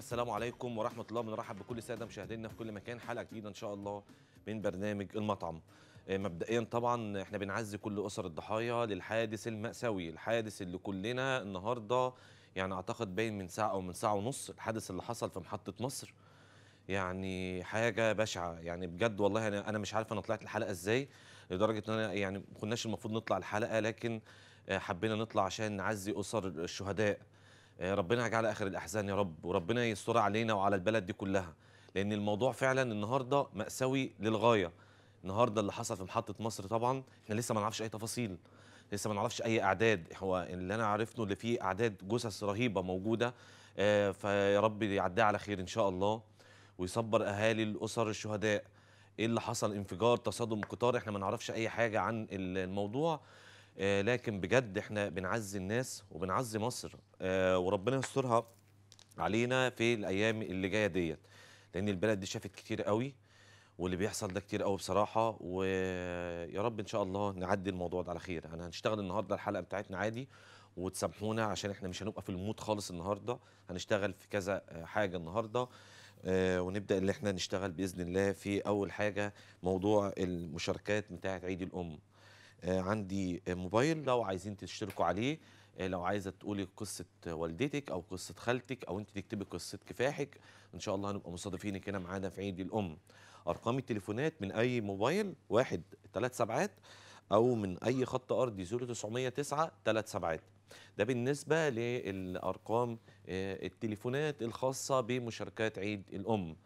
السلام عليكم ورحمة الله. بنرحب بكل الساده مشاهدينا في كل مكان. حلقة جديدة إن شاء الله من برنامج المطعم. آه، مبدئيا طبعا إحنا بنعزي كل أسر الضحايا للحادث المأساوي الحادث اللي كلنا النهارده يعني أعتقد باين من ساعة أو من ساعة ونص الحادث اللي حصل في محطة مصر. يعني حاجة بشعة. يعني بجد والله أنا أنا مش عارف أنا طلعت الحلقة إزاي لدرجة إن أنا يعني ما كناش المفروض نطلع الحلقة لكن آه، حبينا نطلع عشان نعزي أسر الشهداء. ربنا يجعل آخر الأحزان يا رب وربنا يستر علينا وعلى البلد دي كلها. لأن الموضوع فعلا النهارده مأساوي للغاية. النهارده اللي حصل في محطة مصر طبعا إحنا لسه ما نعرفش أي تفاصيل لسه ما نعرفش أي أعداد. هو اللي أنا عرفته اللي فيه أعداد جثث رهيبة موجودة آه، فيا رب يعديها على خير إن شاء الله ويصبر أهالي الأسر الشهداء. إيه اللي حصل؟ انفجار تصادم قطار إحنا ما نعرفش أي حاجة عن ال- الموضوع. آه، لكن بجد إحنا بنعزي الناس وبنعزي مصر. آه، وربنا يسترها علينا في الأيام اللي جاية ديت. لأن البلد دي شافت كتير قوي واللي بيحصل ده كتير قوي بصراحة. ويا رب إن شاء الله نعدي الموضوع ده على خير. أنا هنشتغل النهارده الحلقة بتاعتنا عادي وتسامحونا عشان إحنا مش هنبقى في المود خالص النهارده. هنشتغل في كذا آه، حاجة النهارده. آه، ونبدأ اللي إحنا نشتغل بإذن الله في أول حاجة موضوع المشاركات بتاعة عيد الأم. آه، عندي آه، موبايل لو عايزين تشتركوا عليه. آه، لو عايزة تقولي قصة والدتك أو قصة خالتك أو انت تكتبي قصة كفاحك إن شاء الله هنبقى مستضيفينك هنا معانا في عيد الأم. أرقام التليفونات من أي موبايل؟ واحد ثلاث سبعات. أو من أي خط أرضي؟ 0909 ثلاث سبعات. ده بالنسبة للأرقام آه، التليفونات الخاصة بمشاركات عيد الأم.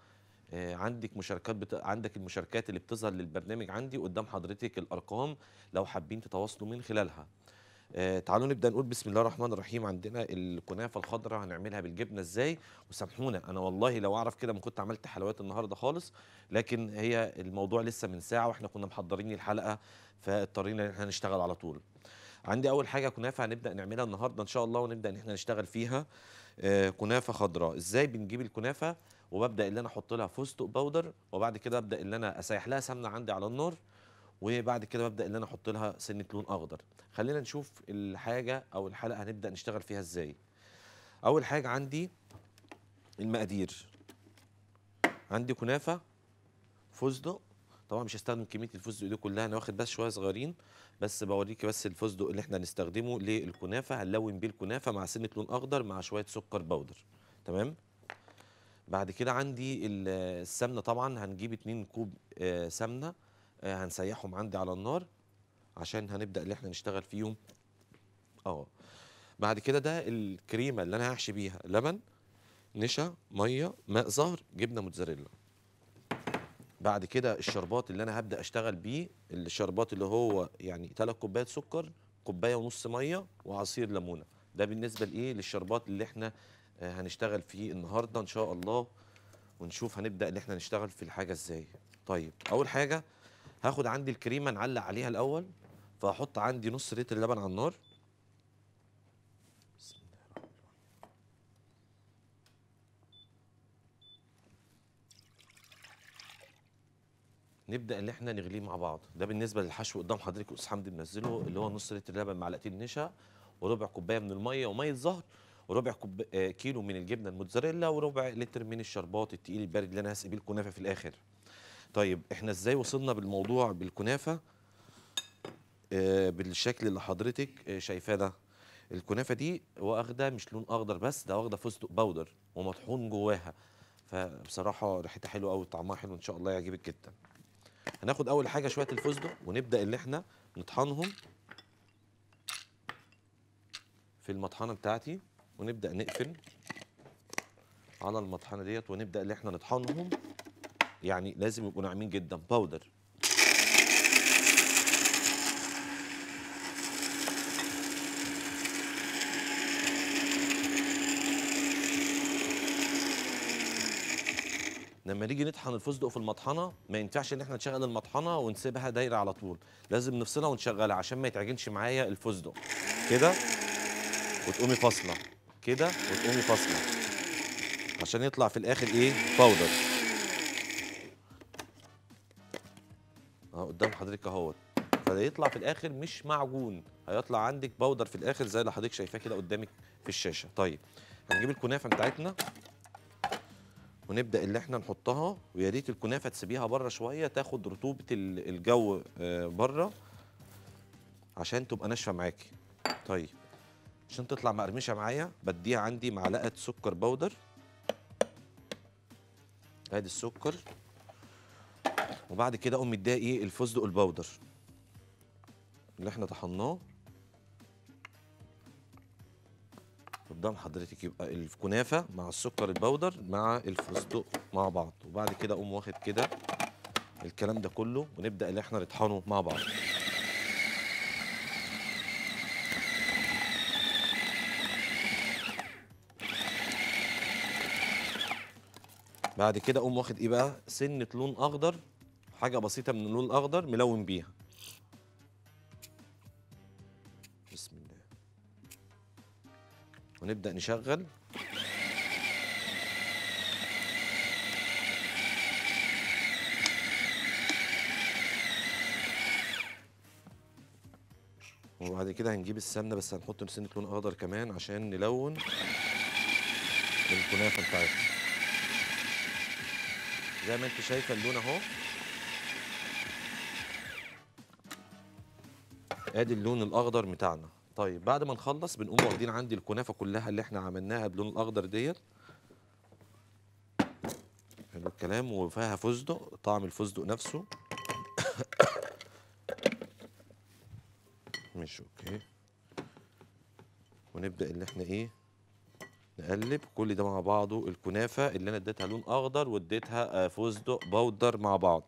آه، عندك مشاركات بت... عندك المشاركات اللي بتظهر للبرنامج عندي قدام حضرتك الأرقام لو حابين تتواصلوا من خلالها. آه تعالوا نبدأ نقول بسم الله الرحمن الرحيم. عندنا الكنافة الخضراء هنعملها بالجبنة إزاي؟ وسامحونا أنا والله لو أعرف كده ما كنت عملت حلويات النهارده خالص لكن هي الموضوع لسه من ساعة وإحنا كنا محضرين الحلقة فاضطرينا إن إحنا نشتغل على طول. عندي أول حاجة كنافة هنبدأ نعملها النهارده إن شاء الله ونبدأ إن إحنا نشتغل فيها. آه كنافة خضراء. إزاي بنجيب الكنافة؟ وببدأ اللي أنا أحط لها فستق powder وبعد كده أبدأ اللي أنا أسيح لها سمنة عندي على النار وبعد كده ببدأ اللي أنا أحط لها سنة لون أخضر. خلينا نشوف الحاجة أو الحلقة هنبدأ نشتغل فيها إزاي. أول حاجة عندي المقادير. عندي كنافة فستق. طبعا مش هستخدم كمية الفستق دي كلها أنا واخد بس شوية صغيرين بس بوريكي بس الفستق اللي إحنا هنستخدمه للكنافة. هنلون بيه الكنافة مع سنة لون أخضر مع شوية سكر powder تمام؟ بعد كده عندي ال- السمنة طبعا. هنجيب 2 كوب آه، سمنة. هنسيحهم عندي على النار عشان هنبدأ اللي إحنا نشتغل فيهم آه. بعد كده ده الكريمة اللي أنا هحشي بيها. لبن نشا مية ماء زهر جبنة موتزاريلا. بعد كده الشربات اللي أنا هبدأ أشتغل بيه الشربات اللي هو يعني 3 كوبايات سكر كوباية ونص مية وعصير ليمونة. ده بالنسبة لإيه؟ للشربات اللي إحنا آه، هنشتغل فيه النهارده إن شاء الله. ونشوف هنبدأ اللي إحنا نشتغل في الحاجة إزاي. طيب أول حاجة هاخد عندي الكريمة نعلق عليها الأول فهحط عندي نص لتر لبن على النار. نبدأ اللي إحنا نغليه مع بعض ده بالنسبة للحشو قدام حضرتك أستاذ حمدي منزله اللي هو نص لتر لبن معلقتين نشا وربع كوباية من المية ومية زهر وربع كوب... آه، كيلو من الجبنة الموتزاريلا وربع لتر من الشربات التقيل البارد اللي أنا هسقي بيه الكنافة في الآخر طيب إحنا إزاي وصلنا بالموضوع بالكنافة؟ آه، بالشكل اللي حضرتك آه، شايفاه ده. الكنافة دي واخدة مش لون أخضر بس ده واخدة فستق باودر ومطحون جواها. فبصراحة ريحتها حلوة قوي طعمها حلو إن شاء الله يعجبك جدا. هناخد أول حاجة شوية الفستق ونبدأ اللي إحنا نطحنهم في المطحنة بتاعتي ونبدأ نقفل على المطحنة ديت ونبدأ اللي إحنا نطحنهم. يعني لازم يبقوا ناعمين جدا. باودر لما نيجي نطحن الفستق في المطحنة ما ينفعش إن إحنا نشغل المطحنة ونسيبها دايرة على طول. لازم نفصلها ونشغلها عشان ما يتعجنش معايا الفستق. كده؟ وتقومي فاصلة. كده؟ وتقومي فاصلة. عشان يطلع في الآخر إيه؟ powder حضرتك أهوت. فده يطلع في الآخر مش معجون. هيطلع عندك powder في الآخر زي اللي حضرتك شايفاه كده قدامك في الشاشة. طيب هنجيب الكنافة بتاعتنا ونبدأ اللي إحنا نحطها. ويا ريت الكنافة تسيبيها بره شوية تاخد رطوبة ال- الجو آه، بره عشان تبقى ناشفة معاكي. طيب عشان تطلع مقرمشة معايا بديها عندي معلقة سكر بودر. ادي السكر. وبعد كده اقوم مديها إيه الفستق البودر اللي إحنا طحناه. قدام حضرتك يبقى الكنافة مع السكر البودر مع الفستق مع بعض. وبعد كده اقوم واخد كده الكلام ده كله ونبدأ اللي إحنا نطحنه مع بعض. بعد كده اقوم واخد إيه بقى؟ سنة لون أخضر. حاجة بسيطة من اللون الأخضر ملون بيها. بسم الله. ونبدأ نشغل. وبعد كده هنجيب السمنة بس هنحط سنة لون أخضر كمان عشان نلون الكنافة بتاعتنا. زي ما انت شايفة اللون أهو. ادي اللون الاخضر بتاعنا. طيب بعد ما نخلص بنقوم واخدين عندي الكنافة كلها اللي إحنا عملناها باللون الاخضر ديت. حلو الكلام. وفيها فستق طعم الفستق نفسه. مش أوكي. ونبدأ اللي إحنا إيه نقلب كل ده مع بعضه. الكنافة اللي أنا اديتها لون اخضر واديتها آه، فستق بودر مع بعض.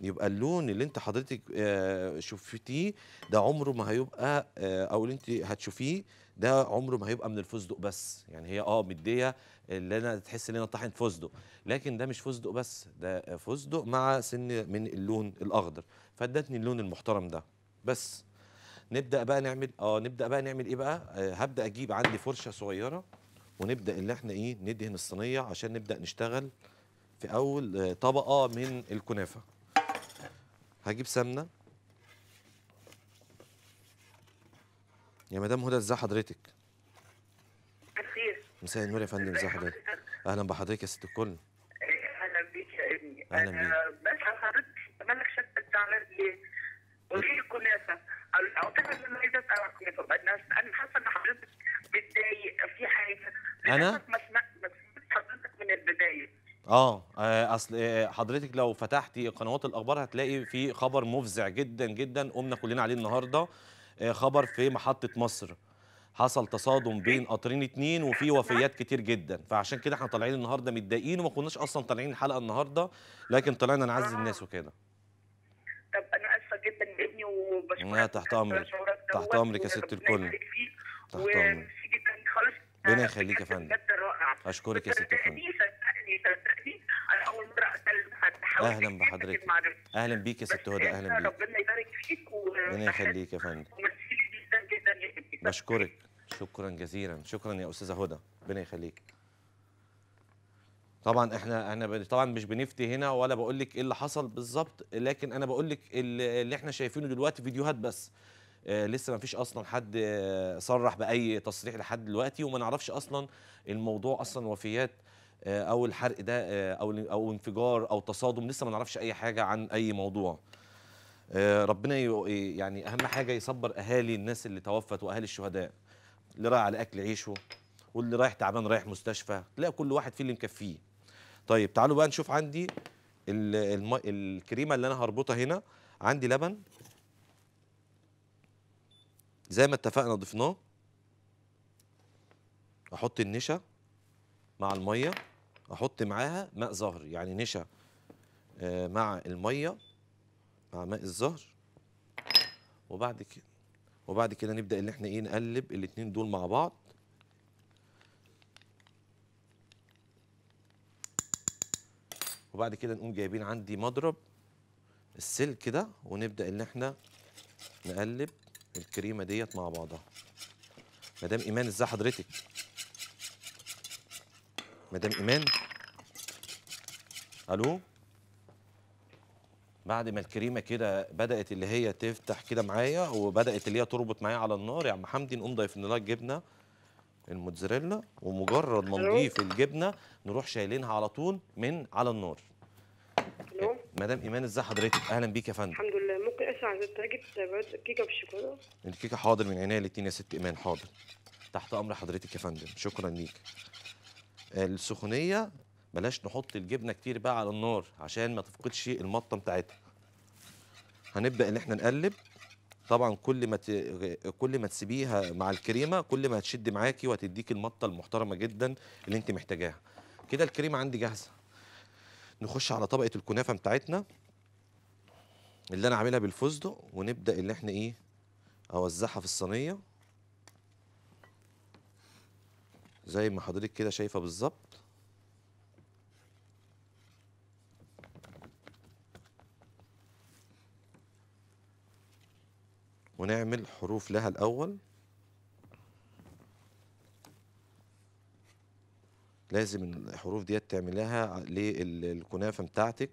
يبقى اللون اللي انت حضرتك آه، شفتيه ده عمره ما هيبقى آه، أو اللي انت هتشوفيه ده عمره ما هيبقى من الفستق بس. يعني هي آه مدية اللي أنا تحس ان أنا طاحن فستق لكن ده مش فستق بس ده فستق مع سن من اللون الأخضر. فادتني اللون المحترم ده. بس نبدأ بقى نعمل آه نبدأ بقى نعمل إيه بقى؟ آه هبدأ أجيب عندي فرشة صغيرة ونبدأ اللي إحنا إيه ندهن الصينية عشان نبدأ نشتغل في أول آه طبقة من الكنافة. هجيب سمنة. يا مدام هدى ازي حضرتك؟ كتير مساء النور يا فندم ازي حضرتك؟ أهلا بحضرتك يا ست الكل. أهلا بيك يا ابني أهلا أنا بسال حضرتك مالك شكلك زعلان ليه؟ وليه الكنافه؟ اعتقد ان أنا عايزة اسال عن الكنافه أنا أنا حاسة إن حضرتك متضايق في حاجة؟ للأسف ما سمعت حضرتك من البداية. آه آه، أصل آه، حضرتك لو فتحتي قنوات الأخبار هتلاقي في خبر مفزع جدا جدا قمنا كلنا عليه النهارده آه، خبر في محطة مصر. حصل تصادم بين قطرين اتنين وفي وفيات كتير جدا. فعشان كده إحنا طالعين النهارده متضايقين وما كناش أصلا طالعين الحلقة النهارده لكن طلعنا نعزي الناس وكده. طب أنا آسفة جدا ابني وبشكرك تحت. شعورك تحت أمرك يا ست الكل. تحت جدا خالص. ربنا يخليك يا فندم. أشكرك يا ست الكل. صدقني أنا أول مرة اكلم حد. كتير بحضرتك. أهلا بيك يا ست هدى. أهلا بيك. ربنا يبارك فيك ربنا يخليك يا فندم. وميرسي جدا جدا يا ابني بشكرك. شكرا جزيلا. شكرا يا أستاذة هدى. ربنا يخليك. طبعا إحنا أنا ب- طبعا مش بنفتي هنا ولا بقول لك إيه اللي حصل بالظبط لكن أنا بقول لك اللي إحنا شايفينه دلوقتي فيديوهات بس. آه لسه ما فيش أصلا حد آه صرح بأي تصريح لحد دلوقتي وما نعرفش أصلا الموضوع أصلا وفيات أو الحرق ده آه أو أو انفجار أو تصادم لسه ما نعرفش أي حاجة عن أي موضوع. آه، ربنا يعني أهم حاجة يصبر أهالي الناس اللي توفت وأهالي الشهداء اللي رايح على أكل عيشه واللي رايح تعبان رايح مستشفى تلاقي كل واحد فيه اللي مكفيه. طيب تعالوا بقى نشوف عندي. الكريمة اللي أنا هربطها هنا. عندي لبن. زي ما اتفقنا ضفناه. أحط النشا مع المية. أحط معاها ماء زهر يعني نشا آه، مع الميه مع ماء الزهر. وبعد كده وبعد كده نبدأ إن إحنا إيه نقلب الاتنين دول مع بعض. وبعد كده نقوم جايبين عندي مضرب السلك ده ونبدأ إن إحنا نقلب الكريمة ديت مع بعضها. مدام إيمان ازي حضرتك. مدام إيمان. ألو؟ بعد ما الكريمة كده بدأت اللي هي تفتح كده معايا وبدأت اللي هي تربط معايا على النار يا عم حمدي نقوم ضايفين لها الجبنه الموتزاريلا ومجرد ما؟ نضيف الجبنة نروح شايلينها على طول من على النار. ألو؟ مدام إيمان ازي حضرتك؟ أهلا بيك يا فندم. الحمد لله. ممكن أسمع عايزة أجيب كيكة بالشوكولاتة؟ الكيكة حاضر من عينيا الاتنين يا ست إيمان حاضر. تحت أمر حضرتك يا فندم. شكرا ليك. السخونية بلاش نحط الجبنة كتير بقى على النار عشان ما تفقدش المطة بتاعتها. هنبدأ إن إحنا نقلب. طبعا كل ما ت... كل ما تسيبيها مع الكريمة كل ما هتشد معاكي وهتديك المطة المحترمة جدا اللي أنت محتاجاها. كده الكريمة عندي جاهزة. نخش على طبقة الكنافة بتاعتنا. اللي أنا عاملها بالفستق ونبدأ اللي إحنا إيه أوزعها في الصينية. زي ما حضرتك كده شايفة بالظبط. ونعمل حروف لها الأول. لازم الحروف ديت تعملها للكنافة بتاعتك.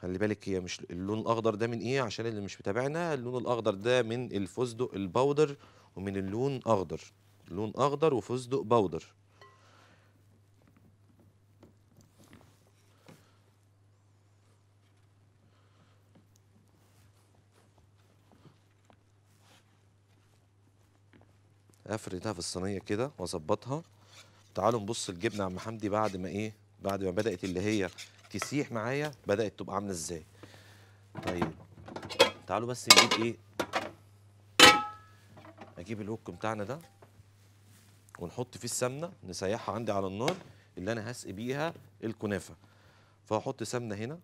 خلي بالك هي مش اللون الأخضر ده من إيه؟ عشان اللي مش متابعنا اللون الأخضر ده من الفستق البودر ومن اللون أخضر. لون أخضر وفستق بودر. افردها في الصينية كده وأظبطها. تعالوا نبص الجبنه يا عم حمدي بعد ما إيه بعد ما بدأت اللي هي تسيح معايا بدأت تبقى عاملة إزاي. طيب تعالوا بس نجيب إيه؟ أجيب الهوك بتاعنا ده. ونحط فيه السمنة نسيحها عندي على النار اللي أنا هسقي بيها الكنافة. فهحط سمنة هنا.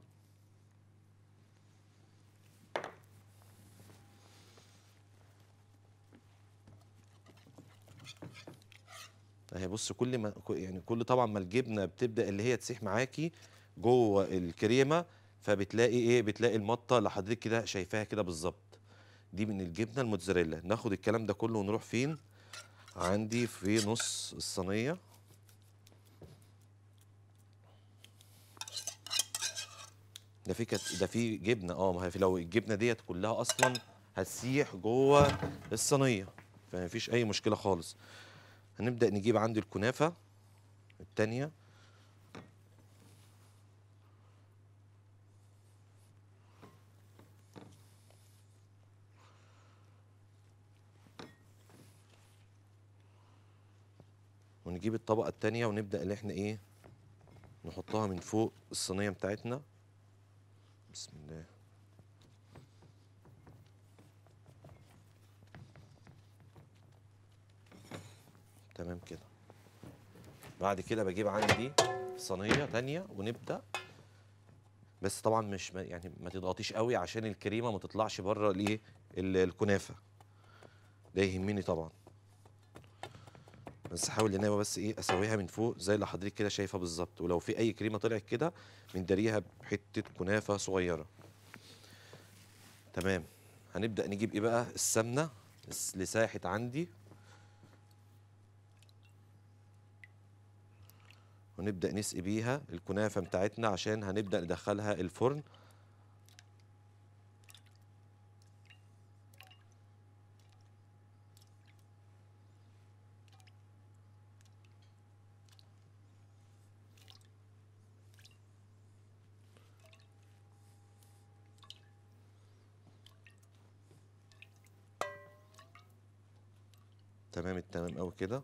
أهي بص كل ما يعني كل طبعا ما الجبنة بتبدأ اللي هي تسيح معاكي جوه الكريمة فبتلاقي إيه؟ بتلاقي المطة اللي حضرتك كده شايفاها كده بالظبط. دي من الجبنة الموتزاريلا. ناخد الكلام ده كله ونروح فين؟ عندي في نص الصينية. ده في كت... ده في جبنة آه ما هي لو الجبنة ديت كلها أصلا هتسيح جوه الصينية فمفيش أي مشكلة خالص. هنبدأ نجيب عندي الكنافة التانية. ونجيب الطبقة التانية ونبدأ اللي إحنا إيه نحطها من فوق الصينية بتاعتنا. بسم الله. تمام كده. بعد كده بجيب عندي صينية تانية ونبدأ. بس طبعا مش يعني ما تضغطيش قوي عشان الكريمة ما تطلعش بره الايه ال- الكنافة. ده يهمني طبعا. بس احاول إن أنا بس إيه أسويها من فوق زي اللي حضرتك كده شايفة بالظبط. ولو في أي كريمة طلعت كده بنداريها بحتة كنافة صغيرة. تمام. هنبدأ نجيب إيه بقى؟ السمنة ساحت عندي. ونبدأ نسقي بيها الكنافة بتاعتنا عشان هنبدأ ندخلها الفرن. تمام التمام قوي كده.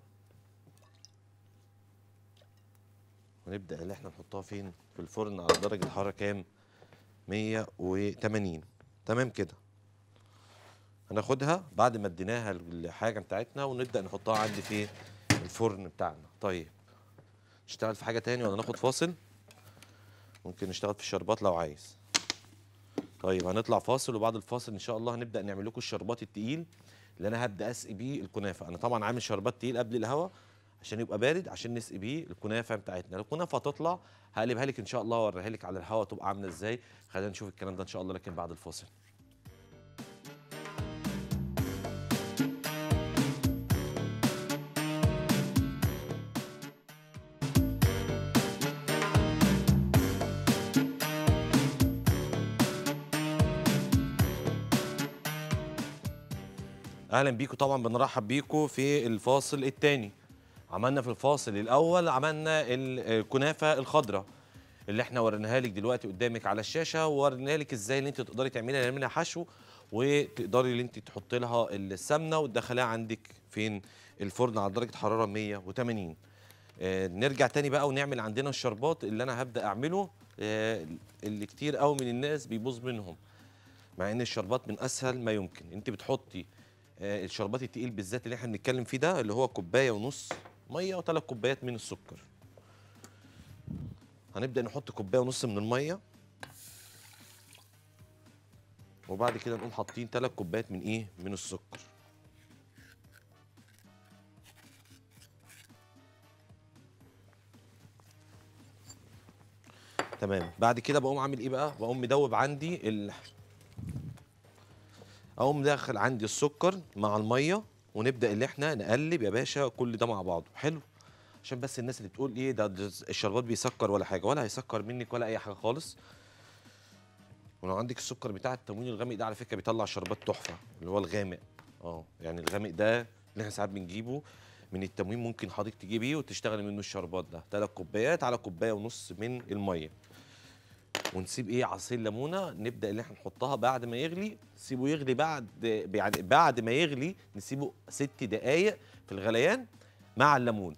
ونبدا اللي إحنا نحطها فين؟ في الفرن على درجة الحرارة كام؟ 180 تمام كده. هناخدها بعد ما اديناها الحاجة بتاعتنا ونبدأ نحطها عندي في الفرن بتاعنا. طيب نشتغل في حاجة تاني ولا ناخد فاصل؟ ممكن نشتغل في الشربات لو عايز. طيب هنطلع فاصل وبعد الفاصل إن شاء الله هنبدأ نعمل لكم الشربات التقيل. اللي أنا هبدأ أسقي بيه الكنافة. أنا طبعا عامل شربات تقيل قبل الهوا عشان يبقى بارد عشان نسقي بيه الكنافة بتاعتنا. الكنافة هتطلع هقلبها لك إن شاء الله وأوريها لك على الهوا تبقى عاملة إزاي. خلينا نشوف الكلام ده إن شاء الله لكن بعد الفاصل. أهلا بيكم طبعا بنرحب بيكم في الفاصل الثاني عملنا في الفاصل الأول عملنا ال- الكنافة الخضراء اللي إحنا وريناها لك دلوقتي قدامك على الشاشة وورينا لك إزاي اللي إنت تقدري تعملي منها حشو وتقدري اللي إنت تحطي لها السمنة وتدخليها عندك فين؟ الفرن على درجة حرارة 180 آه نرجع تاني بقى ونعمل عندنا الشربات اللي أنا هبدأ أعمله. آه اللي كتير قوي من الناس بيبوظ منهم مع إن الشربات من أسهل ما يمكن. إنت بتحطي الشربات التقيل بالذات اللي إحنا بنتكلم فيه ده اللي هو كوباية ونص مية وثلاث كوبايات من السكر. هنبدأ نحط كوباية ونص من المية. وبعد كده نقوم حاطين ثلاث كوبايات من إيه؟ من السكر. تمام. بعد كده بقوم عامل إيه بقى؟ بقوم مدوب عندي ال أقوم داخل عندي السكر مع المية ونبدأ اللي إحنا نقلب يا باشا كل ده مع بعضه. حلو؟ عشان بس الناس اللي تقول إيه ده الشربات بيسكر ولا حاجة ولا هيسكر منك ولا أي حاجة خالص. ولو عندك السكر بتاع التموين الغامق ده على فكرة بيطلع شربات تحفة اللي هو الغامق. آه يعني الغامق ده اللي إحنا ساعات بنجيبه من التموين ممكن حضرتك تجيبيه وتشتغلي منه الشربات ده. ثلاث كوبايات على كوباية ونص من المية. ونسيب إيه عصير ليمونة نبدأ اللي إحنا نحطها بعد ما يغلي نسيبه يغلي بعد يعني بعد ما يغلي نسيبه ست دقائق في الغليان مع الليمون.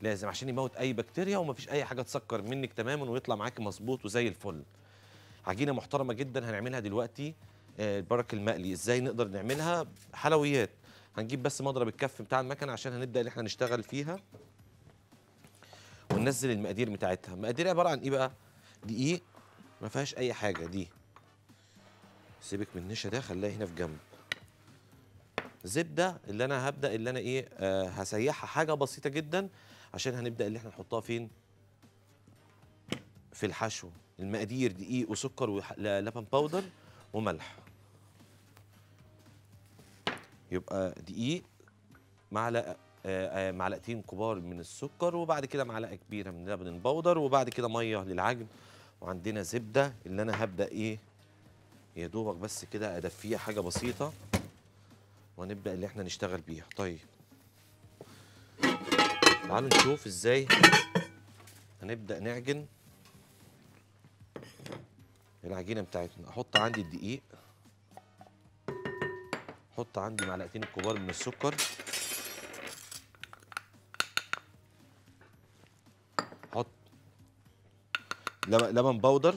لازم عشان يموت أي بكتيريا ومفيش أي حاجة تسكر منك تماما ويطلع معاكي مظبوط وزي الفل. عجينة محترمة جدا هنعملها دلوقتي آه، البرك المقلي. إزاي نقدر نعملها؟ حلويات. هنجيب بس مضرب الكف بتاع المكنة عشان هنبدأ ان إحنا نشتغل فيها. وننزل المقادير بتاعتها. المقادير عبارة عن إيه بقى؟ دقيق ما فيهاش أي حاجة دي. سيبك من النشا ده خليها هنا في جنب. زبده اللي أنا هبدأ اللي أنا إيه آه هسيحها حاجة بسيطة جدا عشان هنبدأ اللي إحنا نحطها فين؟ في الحشو. المقادير دقيق وسكر ولبن باودر وملح. يبقى دقيق معلقة آه، آه، معلقتين كبار من السكر وبعد كده معلقة كبيرة من لبن البودر وبعد كده مية للعجن. وعندنا زبدة اللي أنا هبدأ إيه يا دوبك بس كده أدفيها حاجة بسيطة ونبدأ اللي إحنا نشتغل بيها. طيب. تعالوا نشوف إزاي هنبدأ نعجن العجينة بتاعتنا. أحط عندي الدقيق. أحط عندي معلقتين الكبار من السكر. لبن بودر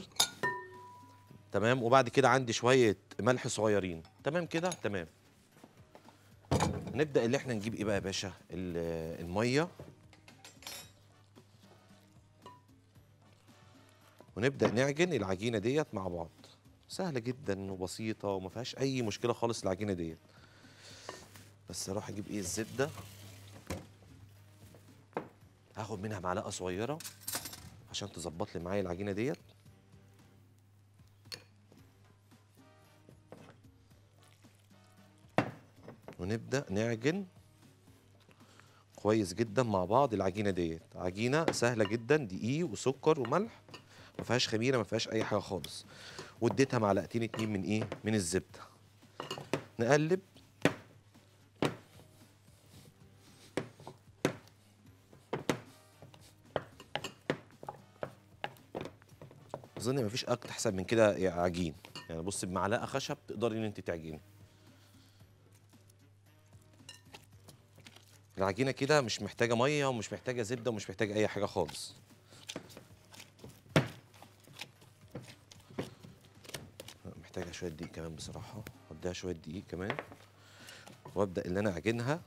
تمام؟ وبعد كده عندي شوية ملح صغيرين. تمام كده؟ تمام. نبدأ اللي إحنا نجيب إيه بقى يا باشا؟ ال- المية. ونبدأ نعجن العجينة ديت مع بعض. سهلة جدا وبسيطة وما فيهاش أي مشكلة خالص العجينة ديت. بس أروح أجيب إيه؟ الزبدة. هاخد منها معلقة صغيرة. عشان تظبط لي معايا العجينة ديت. ونبدأ نعجن كويس جدا مع بعض العجينة ديت. عجينة سهلة جدا دقيق وسكر وملح. ما فيهاش خميرة ما فيهاش أي حاجة خالص. واديتها معلقتين اتنين من إيه؟ من الزبدة. نقلب. اظن ما فيش احسن من كده يا عجين. يعني بص بمعلقة خشب تقدري ان انت تعجني. العجينة كده مش محتاجة مية ومش محتاجة زبدة ومش محتاجة أي حاجة خالص. محتاجة شوية دقيق كمان بصراحة. اديها شوية دقيق كمان. وأبدأ اللي أنا أعجنها.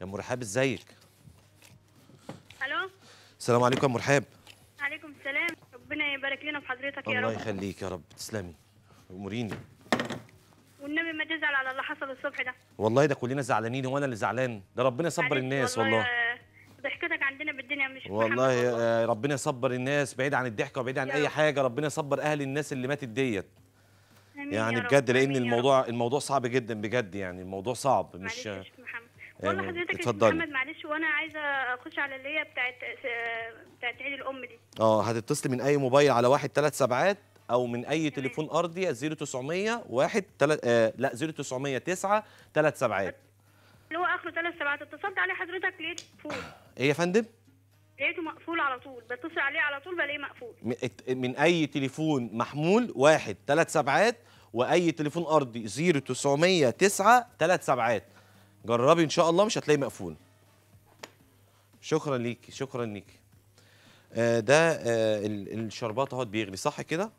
يا ام رحاب إزيك؟ السلام عليكم يا أم رحاب. عليكم السلام. ربنا يبارك لنا في حضرتك يا الله رب. يخليك يا رب. تسلمي. اموريني والنبي ما تزعل على اللي حصل الصبح ده. والله ده كلنا زعلانين وأنا اللي زعلان. ده ربنا يصبر الناس والله آه، ضحكتك عندنا بالدنيا مش والله والله. آه، ربنا يصبر الناس بعيد عن الضحك وبعيد عن يا أي. حاجة. ربنا يصبر أهل الناس اللي ماتت ديت. يعني يا بجد لأن يا. الموضوع الموضوع صعب جدا بجد يعني. الموضوع صعب مش يا محمد. والله يعني حضرتك اتفضلي. محمد معلش وأنا عايزة اخش على اللي هي بتاعت بتاعت عيد الأم دي. آه هتتصلي من أي موبايل على واحد ثلاث سبعات أو من أي تليفون أرضي 0900 واحد تلات آه لا 0900 9 ثلاث سبعات. اللي هو اخره ثلاث سبعات. اتصلت عليه حضرتك لقيته مقفول. إيه يا فندم؟ لقيته مقفول على طول. بتصل عليه على طول بلاقيه مقفول. من, أي تليفون محمول واحد ثلاث سبعات وأي تليفون أرضي 0909 ثلاث سبعات. جربي إن شاء الله مش هتلاقي مقفول. شكرا ليكي شكرا ليكي. آه ده آه ال- الشربات أهوت بيغلي صح كده؟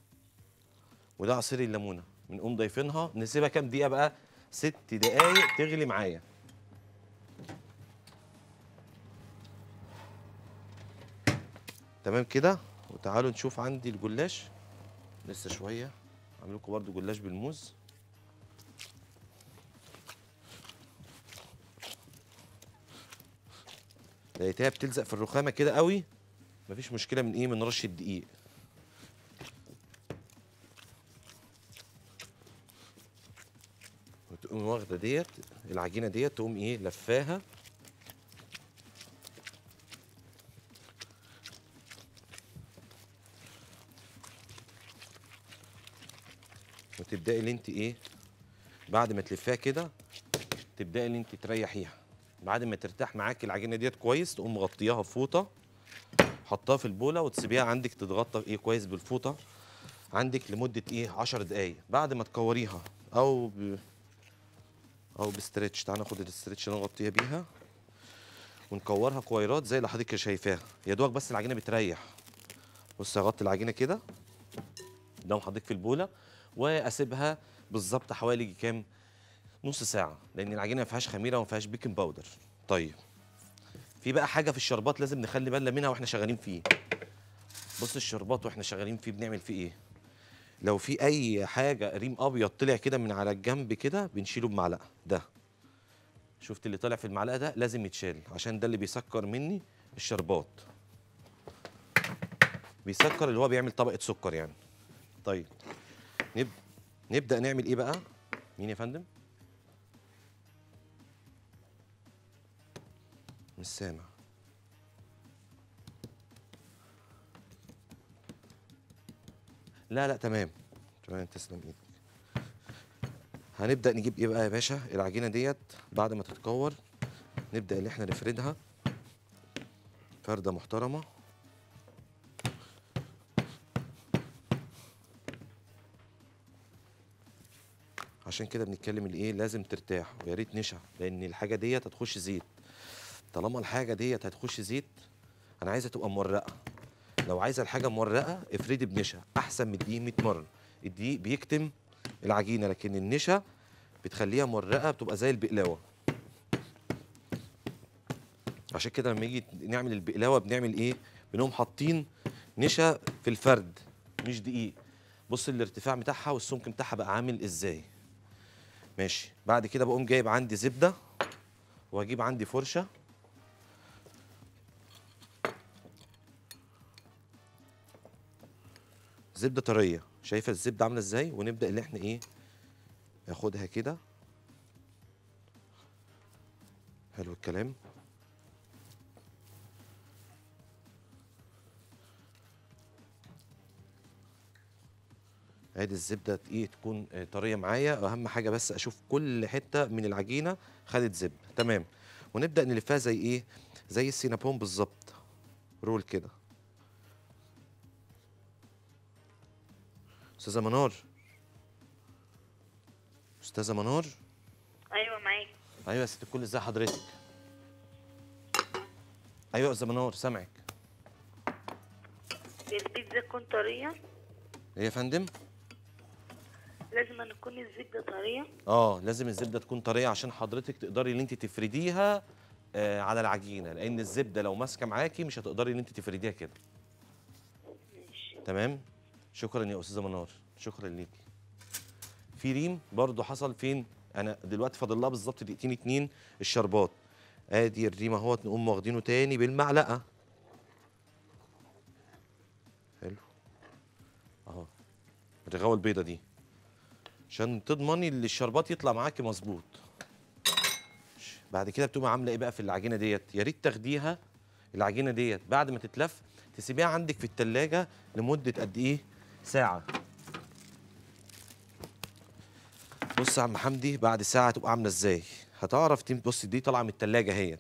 وده عصير الليمونة بنقوم ضايفينها. نسيبها كام دقيقة بقى؟ ست دقايق تغلي معايا. تمام كده؟ وتعالوا نشوف عندي الجلاش. لسه شوية. اعمل لكم برده جلاش بالموز. لقيتها بتلزق في الرخامة كده قوي. مفيش مشكلة من إيه من رش الدقيق. وتقوم واخدة ديت العجينة ديت تقوم إيه لفاها. وتبدأي اللي أنت إيه بعد ما تلفيها كده تبدأي اللي أنت تريحيها. بعد ما ترتاح معاكي العجينة ديت كويس تقوم مغطياها بفوطة حطها في البولة وتسيبيها عندك تتغطى إيه كويس بالفوطة. عندك لمدة إيه؟ 10 دقايق. بعد ما تكوريها أو ب... أو ب stretch تعالى ناخد ال stretch نغطيها بيها ونكورها كويرات زي اللي حضرتك شايفاها. يا دوبك بس العجينة بتريح. بص هغطي العجينة كده قدام حضرتك في البولة وأسيبها بالظبط حوالي كام؟ نص ساعة لأن العجينة ما فيهاش خميرة وما فيهاش baking powder طيب في بقى حاجة في الشربات لازم نخلي بالنا منها وإحنا شغالين فيه. بص الشربات وإحنا شغالين فيه بنعمل فيه إيه؟ لو في أي حاجة ريم أبيض طلع كده من على الجنب كده بنشيله بمعلقة. ده. شفت اللي طلع في المعلقة ده؟ لازم يتشال عشان ده اللي بيسكر مني الشربات. بيسكر اللي هو بيعمل طبقة سكر يعني. طيب نب... نبدأ نعمل إيه بقى؟ مين يا فندم؟ مش سامع لا لا تمام. تمام تسلم إيدك. هنبدأ نجيب إيه بقى يا باشا؟ العجينة ديت بعد ما تتكور نبدأ ان إحنا نفردها. فردة محترمة. عشان كده بنتكلم الإيه؟ لازم ترتاح ويا ريت نشا لأن الحاجة ديت هتخش زيت. طالما الحاجة ديت هتخش زيت أنا عايزها تبقى مورقة. لو عايزة الحاجة مورقة افردي بنشا أحسن من الدقيق 100 مرة. الدقيق بيكتم العجينة لكن النشا بتخليها مورقة بتبقى زي البقلاوة. عشان كده لما يجي نعمل البقلاوة بنعمل إيه؟ بنقوم حاطين نشا في الفرد مش دقيق. بص الارتفاع بتاعها والسمك بتاعها بقى عامل إزاي. ماشي. بعد كده بقوم جايب عندي زبدة واجيب عندي فرشة. زبدة طرية. شايفة الزبدة عاملة إزاي؟ ونبدأ اللي إحنا إيه؟ ناخدها كده. حلو الكلام. ادي الزبدة إيه؟ تكون طرية معايا. واهم حاجة بس أشوف كل حتة من العجينة خدت زبدة. تمام. ونبدأ نلفها زي إيه؟ زي السينابون بالظبط. رول كده. أستاذة منار أستاذة منار أيوه معاك. أيوه يا ست الكل ازي حضرتك؟ أيوه يا أستاذة منار سامعك. البيتزا تكون طرية إيه يا فندم؟ لازم أن تكون الزبدة طرية؟ آه لازم الزبده تكون طرية عشان حضرتك تقدري ان أنت تفرديها آه على العجينة لأن الزبده لو ماسكة معاكي مش هتقدري ان أنت تفرديها كده. ماشي. تمام؟ شكرا يا أستاذة منار. شكرا ليكي في ريم برضو حصل فين؟ أنا دلوقتي فاضل لها بالظبط دقيقتين اتنين. الشربات. آدي الريم أهوت نقوم واخدينه تاني بالمعلقة. حلو. أهو. الرغاوة البيضة دي. عشان تضمني إن الشربات يطلع معاكي مظبوط. بعد كده بتقومي عاملة إيه بقى في العجينة ديت؟ يا ريت تاخديها. العجينة ديت بعد ما تتلف تسيبيها عندك في التلاجة لمدة قد إيه؟ ساعة. بص يا عم حمدي بعد ساعة تبقى عاملة إزاي؟ هتعرف بص دي طالعة من التلاجة اهي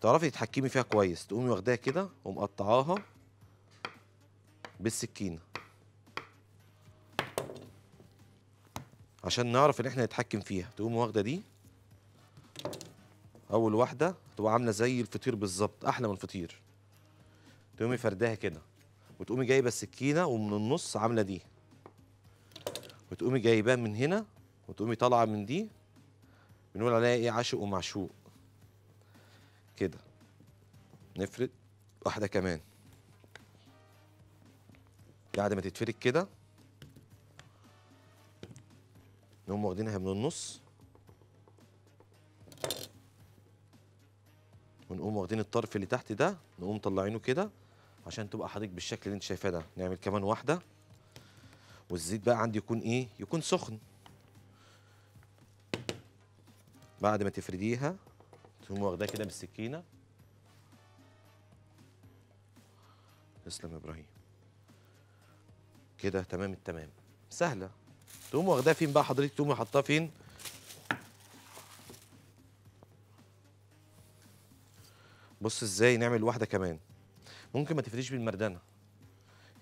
تعرفي تتحكمي فيها كويس. تقومي واخداها كده ومقطعاها بالسكينة. عشان نعرف إن إحنا نتحكم فيها. تقومي واخدة دي. أول واحدة تبقى عاملة زي الفطير بالظبط أحلى من الفطير. تقومي فرداها كده. وتقومي جايبة السكينة ومن النص عاملة دي. وتقومي جايباه من هنا وتقومي طالعة من دي. بنقول عليها إيه؟ عاشق ومعشوق. كده. نفرد واحدة كمان. بعد ما تتفرد كده نقوم واخدينها من النص. ونقوم واخدين الطرف اللي تحت ده نقوم مطلعينه كده. عشان تبقى حضرتك بالشكل اللي انت شايفاه ده. نعمل كمان واحدة والزيت بقى عندي يكون إيه؟ يكون سخن. بعد ما تفرديها تقوم واخداها كده بالسكينة. تسلم يا إبراهيم. كده تمام التمام. سهلة. تقوم واخداها فين بقى حضرتك؟ تقوم حاطاها فين؟ بص إزاي نعمل واحدة كمان. ممكن ما تفرديش بالمردانة.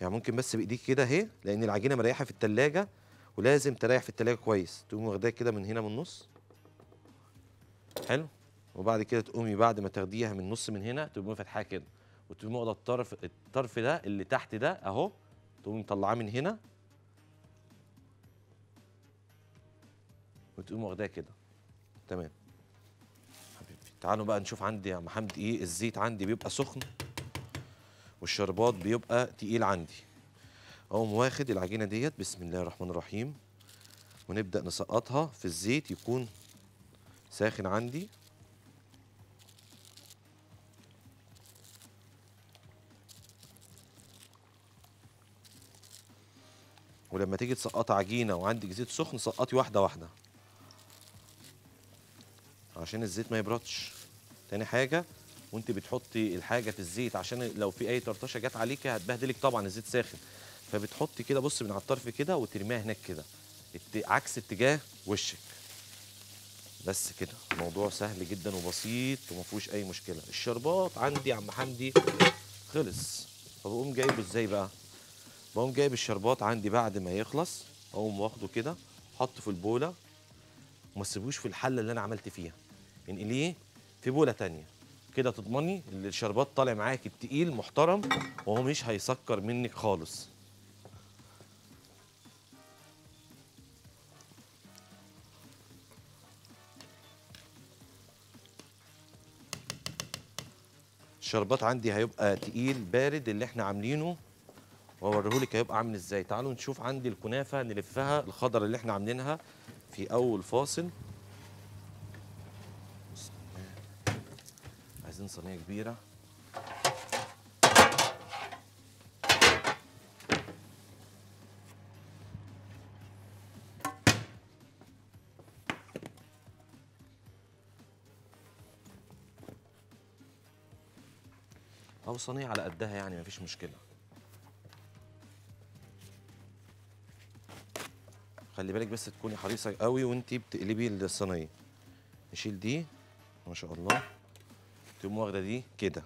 يعني ممكن بس بإيديك كده اهي لأن العجينة مريحة في التلاجة ولازم تريح في التلاجة كويس. تقوم واخداها كده من هنا من النص. حلو؟ وبعد كده تقومي بعد ما تاخديها من النص من هنا تقومي فاتحاها كده. وتقومي واخدة الطرف الطرف ده اللي تحت ده اهو تقومي مطلعاه من هنا. وتقومي واخداها كده. تمام. حبيبي تعالوا بقى نشوف عندي يا عم حمدي إيه الزيت عندي بيبقى سخن. والشربات بيبقى تقيل عندي. أقوم واخد العجينة ديت بسم الله الرحمن الرحيم ونبدأ نسقطها في الزيت يكون ساخن عندي. ولما تيجي تسقطي عجينة وعندك زيت سخن سقطي واحدة واحدة. عشان الزيت ما يبردش. تاني حاجة وانت بتحطي الحاجة في الزيت عشان لو في أي طرطشة جت عليكي هتبهدلك طبعا الزيت ساخن. فبتحطي كده بص من على الطرف كده وترميها هناك كده. عكس اتجاه وشك. بس كده. الموضوع سهل جدا وبسيط وما فيهوش أي مشكلة. الشربات عندي عم حمدي خلص. فبقوم جايبه إزاي بقى؟ بقوم جايب الشربات عندي بعد ما يخلص. أقوم واخده كده حطه في البولة. وما تسيبوش في الحلة اللي أنا عملت فيها. انقليه في بولة تانية. كده تضمني الشربات طالع معاك التقيل محترم وهو مش هيسكر منك خالص. الشربات عندي هيبقى تقيل بارد اللي إحنا عاملينه. واوريهولك هيبقى عامل إزاي. تعالوا نشوف عندي الكنافة نلفها الخضرة اللي إحنا عاملينها في أول فاصل بسم الله. عايزين صينية كبيرة. أو صينية على قدها يعني مفيش مشكلة. خلي بالك بس تكوني حريصة قوي وانت بتقلبي الصينية. نشيل دي ما شاء الله. تقوم واخده دي كده.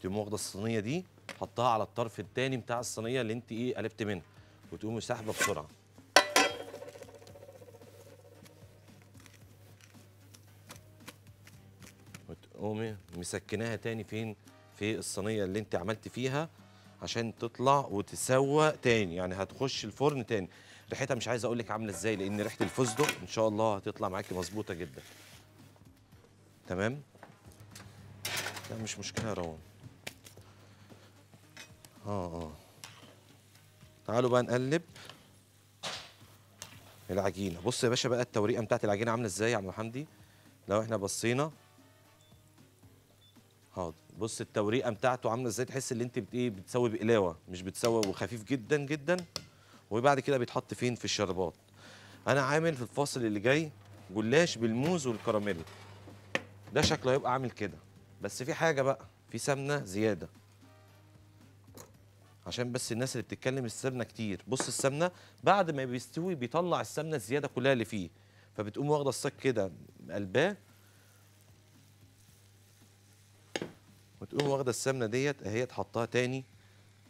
تقوم واخده الصينية دي حطها على الطرف التاني بتاع الصينية اللي انت إيه قلبت منها وتقومي ساحبة بسرعة. وتقومي مسكناها تاني فين؟ في الصينية اللي انت عملت فيها عشان تطلع وتسوى تاني. يعني هتخش الفرن تاني. ريحتها مش عايز أقول لك عاملة إزاي لأن ريحة الفستق إن شاء الله هتطلع معاكي مظبوطة جدا. تمام؟ لا مش مشكلة يا روان. آه آه. تعالوا بقى نقلب. العجينة. بص يا باشا بقى التوريقة بتاعت العجينة عاملة إزاي يا عم حمدي. لو إحنا بصينا. حاضر. بص التوريقة بتاعته عاملة إزاي تحس إن أنت إيه بتسوي بقلاوة مش بتسوي وخفيف جدا جدا. وبعد كده بيتحط فين؟ في الشربات. أنا عامل في الفاصل اللي جاي جلاش بالموز والكراميل. ده شكله هيبقى عامل كده. بس في حاجة بقى في سمنة زيادة. عشان بس الناس اللي بتتكلم السمنة كتير. بص السمنة بعد ما بيستوي بيطلع السمنة الزيادة كلها اللي فيه. فبتقوم واخدة الصاج كده قلباه. وتقوم واخدة السمنة ديت اهي تحطها تاني.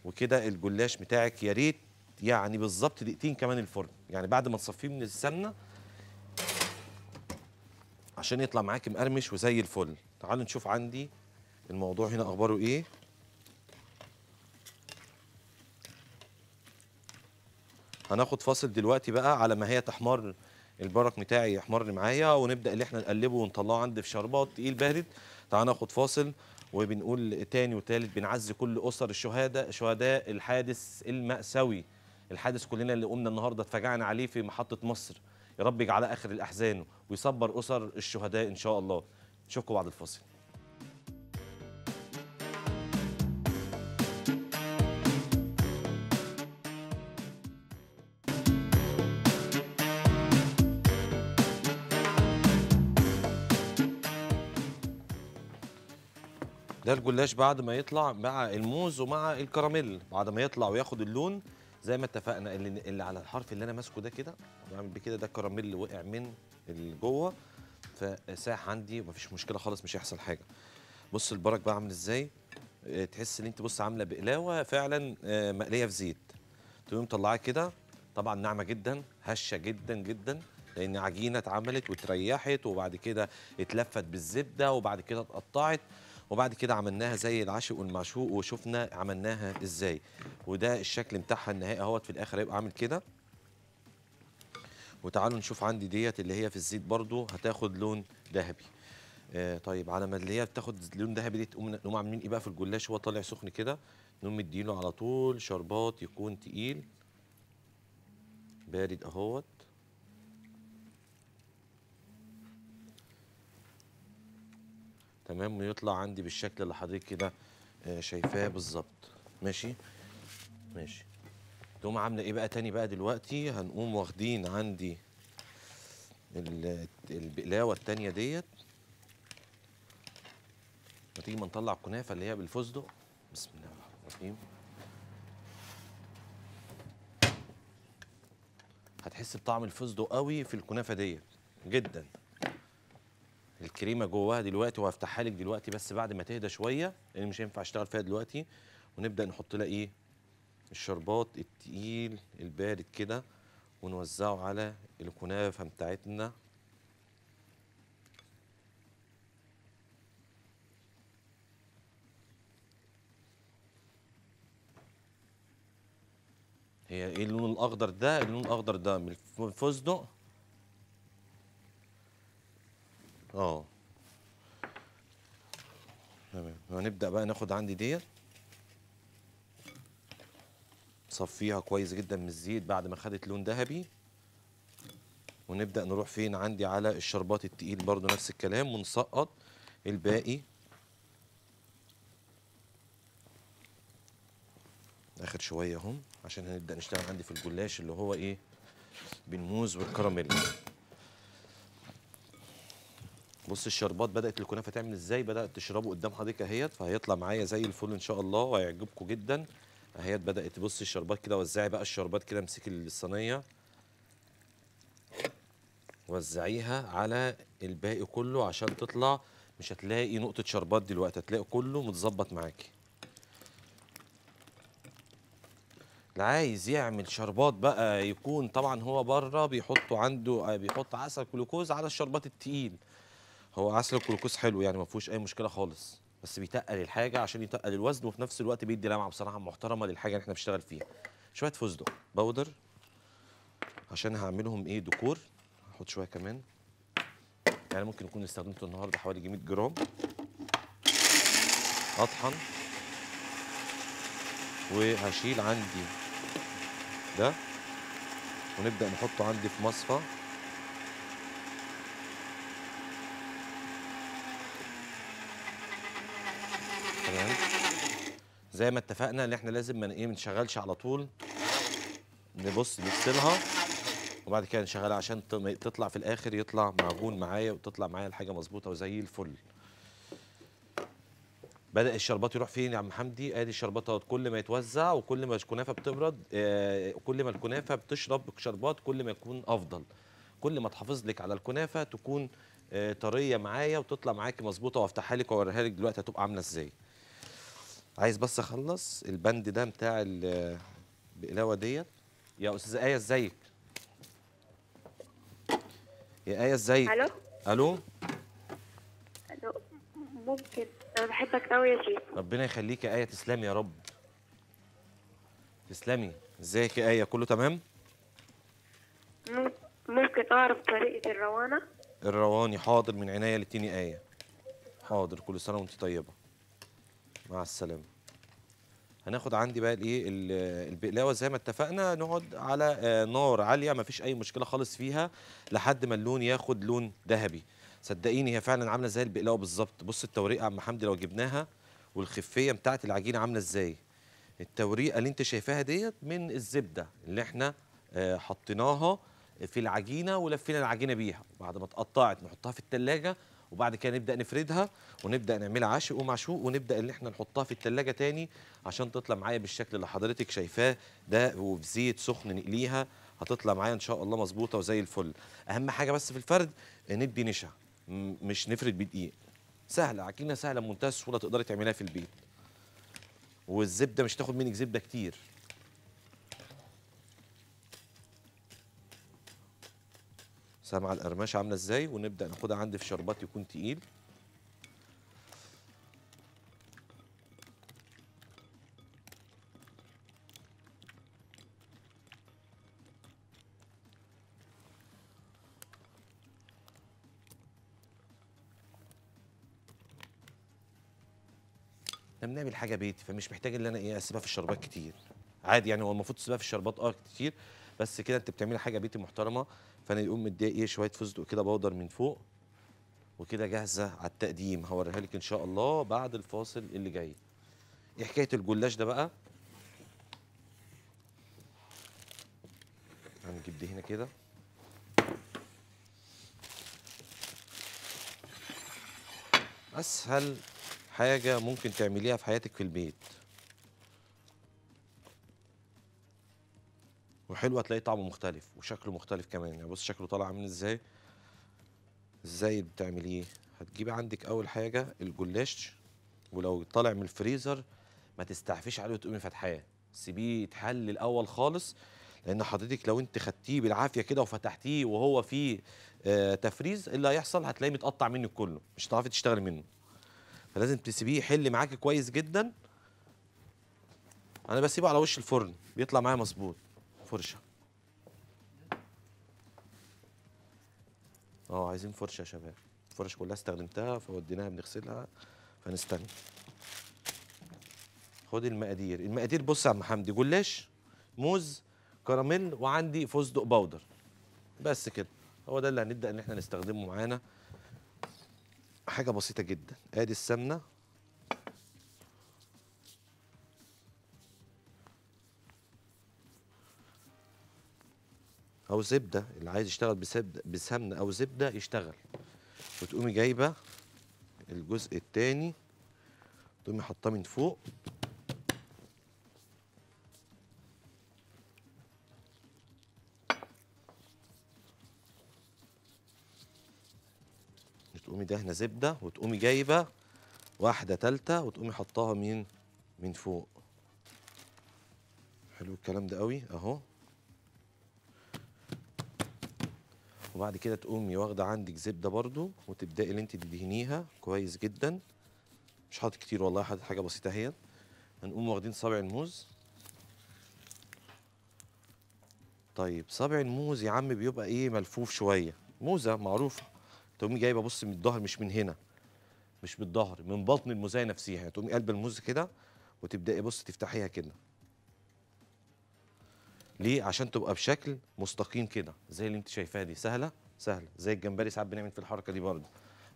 وكده الجلاش بتاعك يا ريت يعني بالظبط دقيقتين كمان الفرن. يعني بعد ما تصفيه من السمنة عشان يطلع معاك مقرمش وزي الفل. تعالوا نشوف عندي الموضوع هنا أخباره إيه. هناخد فاصل دلوقتي بقى على ما هي تحمر البرك بتاعي يحمر معايا ونبدأ اللي إحنا نقلبه ونطلعه عندي في شربات تقيل بارد. تعال ناخد فاصل وبنقول تاني وتالت. بنعزي كل أسر الشهداء شهداء الحادث المأساوي. الحادث كلنا اللي قمنا النهارده اتفاجئنا عليه في محطة مصر. يا رب يجعلها آخر الأحزان ويصبر أسر الشهداء إن شاء الله. نشوفكم بعد الفاصل. ده الجلاش بعد ما يطلع مع الموز ومع الكراميل. بعد ما يطلع وياخد اللون زي ما اتفقنا اللي, اللي على الحرف اللي أنا ماسكه ده كده بعمل بكده ده الكراميل اللي وقع من جوه فساح عندي ومفيش مشكلة خالص مش هيحصل حاجة. بص البرك بقى عامل إزاي؟ آه، تحس إن أنت بص عاملة بقلاوة فعلا آه، مقلية في زيت. تقوم مطلعاها كده طبعا ناعمة جدا هشة جدا جدا لأن عجينة اتعملت وتريحت وبعد كده اتلفت بالزبدة وبعد كده اتقطعت. وبعد كده عملناها زي العاشق والمعشوق وشفنا عملناها إزاي. وده الشكل بتاعها النهائي أهوت في الآخر هيبقى عامل كده. وتعالوا نشوف عندي ديت اللي هي في الزيت برضو هتاخد لون ذهبي. آه طيب على ما اللي هي بتاخد لون ذهبي دي تقوم عاملين إيه بقى في الجلاش؟ وهو طالع سخن كده. نقوم مديله على طول شربات يكون تقيل. بارد أهوت. تمام ويطلع عندي بالشكل اللي حضرتك كده آه، شايفاه بالظبط. ماشي؟ ماشي. تقوم عاملة إيه بقى تاني بقى دلوقتي؟ هنقوم واخدين عندي ال- البقلاوة التانية ديت. وتيجي ما نطلع الكنافة اللي هي بالفستق. بسم الله الرحمن الرحيم. هتحس بطعم الفستق قوي في الكنافة ديت. جدا. الكريمة جواها دلوقتي وهفتحها لك دلوقتي بس بعد ما تهدى شوية لأن مش هينفع أشتغل فيها دلوقتي. ونبدأ نحط لها إيه؟ الشربات التقيل البارد كده ونوزعه على الكنافة بتاعتنا. هي إيه اللون الأخضر ده؟ اللون الأخضر ده من الف- من الفستق. آه. تمام. هنبدأ بقى ناخد عندي ديت. صفيها كويس جدا من الزيت بعد ما خدت لون ذهبي. ونبدأ نروح فين؟ عندي على الشربات التقيل برضو نفس الكلام. ونسقط الباقي. آخر شوية اهم عشان هنبدأ نشتغل عندي في الجلاش اللي هو إيه؟ بالموز والكراميل. بص الشربات بدأت الكنافة تعمل إزاي؟ بدأت تشربه قدام حضرتك أهيت فهيطلع معايا زي الفل إن شاء الله وهيعجبكم جدا. أهيت بدأت تبص الشربات كده وزعي بقى الشربات كده امسكي الصينية وزعيها على الباقي كله عشان تطلع. مش هتلاقي نقطة شربات دلوقتي هتلاقي كله متظبط معاكي. اللي عايز يعمل شربات بقى يكون طبعا هو بره بيحطوا عنده بيحط عسل جلوكوز على الشربات التقيل. هو عسل الجلوكوز حلو يعني ما فيهوش أي مشكلة خالص بس بيتقل الحاجة عشان يتقل الوزن وفي نفس الوقت بيدي لمعة بصراحة محترمة للحاجة اللي إحنا بنشتغل فيها. شوية فستق بودر عشان هعملهم إيه ديكور هحط شوية كمان. يعني ممكن يكون استخدمته النهارده حوالي يجي 100 جرام. أطحن. وهشيل عندي ده ونبدأ نحطه عندي في مصفى. تمام؟ زي ما اتفقنا ان إحنا لازم ما إيه ما نشغلش على طول نبص نفصلها وبعد كده نشغلها عشان تطلع في الآخر يطلع معجون معايا وتطلع معايا الحاجة مظبوطة وزي الفل. بدأ الشربات يروح فين يا عم حمدي؟ ادي الشربات كل ما يتوزع وكل ما الكنافة بتبرد آه كل ما الكنافة بتشرب شربات كل ما يكون أفضل. كل ما تحافظ لك على الكنافة تكون آه، طرية معايا وتطلع معاكي مظبوطة وأفتحها لك وأوريها لك دلوقتي هتبقى عاملة إزاي. عايز بس اخلص البند ده بتاع ال- البقلاوه ديت. يا أستاذة آية إزيك؟ يا آية إزيك؟ ألو؟ ألو؟ ألو ممكن. أنا بحبك قوي يا شيخ. ربنا يخليك يا آية تسلمي يا رب. تسلمي. إزيك يا آية؟ كله تمام؟ مم- ممكن أعرف طريقة الروانة؟ الرواني حاضر من عناية الاتنين آية. حاضر كل سنة وأنت طيبة. مع السلامة. هناخد عندي بقى الإيه ال- البقلاوه زي ما اتفقنا نقعد على آه، نار عالية ما فيش أي مشكلة خالص فيها لحد ما اللون ياخد لون ذهبي. صدقيني هي فعلا عاملة زي البقلاوة بالظبط. بص التوريقه يا عم حمدي لو جبناها والخفية بتاعت العجينة عاملة إزاي. التوريقة اللي أنت شايفاها ديت من الزبدة اللي إحنا آه، حطيناها في العجينة ولفينا العجينة بيها. بعد ما اتقطعت نحطها في التلاجة وبعد كده نبدأ نفردها ونبدأ نعملها عاشق ومعشوق ونبدأ ان إحنا نحطها في التلاجة تاني عشان تطلع معايا بالشكل اللي حضرتك شايفاه ده وفي زيت سخن نقليها هتطلع معايا إن شاء الله مظبوطة وزي الفل. أهم حاجة بس في الفرد ندي نشا. مش نفرد بدقيق سهلة عجينه سهلة بمنتهى السهوله تقدري تعمليها في البيت. والزبدة مش تاخد منك زبدة كتير. سامعه القرمشة عاملة إزاي؟ ونبدأ ناخدها عندي في شربات يكون تقيل. إحنا بنعمل حاجة بيتي فمش محتاج إن أنا إيه أسيبها في الشربات كتير. عادي يعني هو المفروض تسيبها في الشربات آه كتير. بس كده انت بتعملي حاجة بيتي محترمة فأنا يقوم مديها إيه شوية فستق كده بودر من فوق وكده جاهزة على التقديم. هوريها لك إن شاء الله بعد الفاصل اللي جاي. إيه حكاية الجلاش ده بقى؟ هنجيب دي هنا كده. أسهل حاجة ممكن تعمليها في حياتك في البيت. وحلو هتلاقي طعمه مختلف وشكله مختلف كمان. يعني بص شكله طالع عامل إزاي؟ إزاي بتعمليه هتجيبي عندك أول حاجة الجلاش ولو طالع من الفريزر ما تستعفيش عليه وتقومي فاتحاه. سيبيه يتحل الأول خالص لأن حضرتك لو أنت خدتيه بالعافية كده وفتحتيه وهو فيه آه تفريز إيه اللي هيحصل؟ هتلاقيه متقطع منك كله مش هتعرفي تشتغلي منه. فلازم تسيبيه يحل معاكي كويس جدا. أنا بسيبه على وش الفرن بيطلع معايا مظبوط. فرشة. آه عايزين فرشة يا شباب. الفرش كلها استخدمتها فوديناها بنغسلها فنستنى. خد المقادير. المقادير بص يا عم حمدي جلاش موز كراميل وعندي فستق بودر بس كده. هو ده اللي هنبدأ إن إحنا نستخدمه معانا. حاجة بسيطة جدا. آدي السمنة أو زبدة اللي عايز يشتغل بسمنة أو زبدة يشتغل. وتقومي جايبة الجزء التاني تقومي حاطاه من فوق. تقومي دهنة زبدة وتقومي جايبة واحدة تالتة وتقومي حطاها من من فوق. حلو الكلام ده قوي أهو. وبعد كده تقومي واخدة عندك زبدة برضو وتبدأي اللي انت تدهنيها. كويس جدا. مش حاطط كتير والله حاطط حاجة بسيطة اهي هنقوم واخدين صابع الموز. طيب صابع الموز يا عم بيبقى إيه ملفوف شوية. موزة معروفة. تقومي جايبة بص من الظهر مش من هنا. مش من الظهر من بطن الموزايه نفسها يعني تقومي قلب الموز كده وتبدأي بص تفتحيها كده. ليه؟ عشان تبقى بشكل مستقيم كده زي اللي انت شايفاها دي. سهلة؟ سهلة. زي الجمبري ساعات بنعمل في الحركة دي برضه.